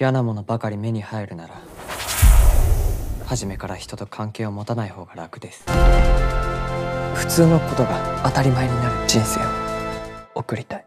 嫌なものばかり目に入るなら初めから人と関係を持たない方が楽です。普通のことが当たり前になる人生を送りたい。